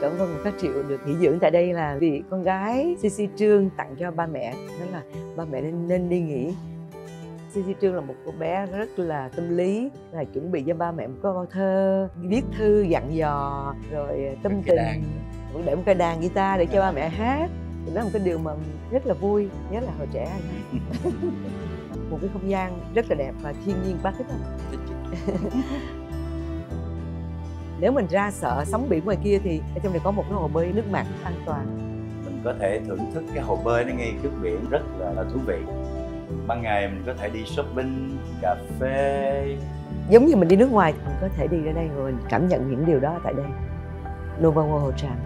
cảm ơn các triệu được nghỉ dưỡng tại đây là vì con gái CC Trương tặng cho ba mẹ đó là ba mẹ nên nên đi nghỉ. CC Trương là một cô bé rất là tâm lý là chuẩn bị cho ba mẹ một câu thơ viết thư dặn dò rồi tâm Cái tình đàn. vẫn để một cây đàn guitar để cho ba mẹ hát. Thì đó là một cái điều mà rất là vui nhớ là hồi trẻ một cái không gian rất là đẹp và thiên nhiên bác thích không nếu mình ra sợ sóng biển ngoài kia thì ở trong này có một cái hồ bơi nước mặn an toàn. Mình có thể thưởng thức cái hồ bơi nó ngay trước biển rất là, là thú vị. Ban ngày mình có thể đi shopping cà phê. Giống như mình đi nước ngoài thì mình có thể đi ra đây rồi mình cảm nhận những điều đó tại đây. Nova World Hồ Tràm.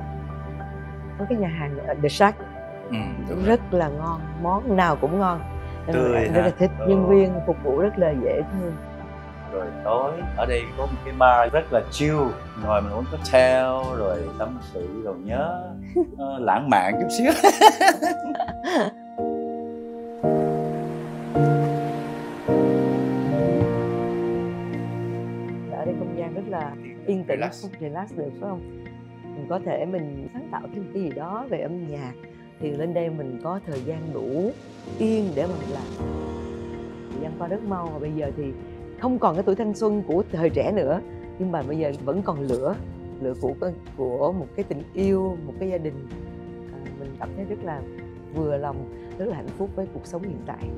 Có cái nhà hàng The Shack. Ừ, đúng rồi. rất là ngon món nào cũng ngon. Tươi rất là thích Ờ. nhân viên phục vụ rất là dễ thương rồi tối. Ở đây có một cái bar rất là chill ngồi mình uống cocktail rồi tâm sự rồi nhớ ờ, lãng mạn chút xíu. Ở đây không gian rất là yên tĩnh Relax. relax được phải không? Mình có thể mình sáng tạo thêm cái gì đó về âm nhạc thì lên đây mình có thời gian đủ yên để mà mình làm. Thời gian qua rất mau và bây giờ thì không còn cái tuổi thanh xuân của thời trẻ nữa nhưng mà bây giờ vẫn còn lửa lửa của của một cái tình yêu một cái gia đình. À, mình cảm thấy rất là vừa lòng rất là hạnh phúc với cuộc sống hiện tại.